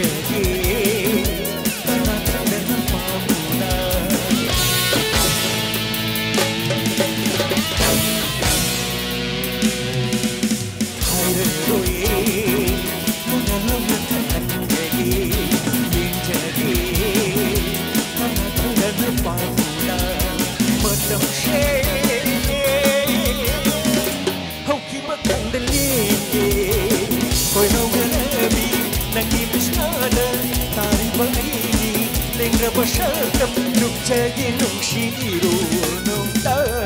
magic sırrımı sırrım Nuk çeki nuk şiiru nuk tơ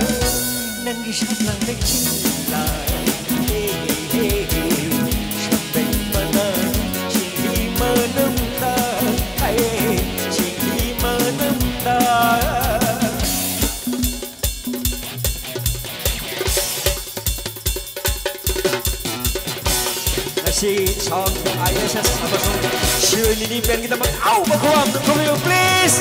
Nâng gişat lan tek çin lại sheet on the ISS. Schön in die Bänke, damit Augen kommen. Komm hier, please.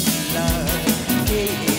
love.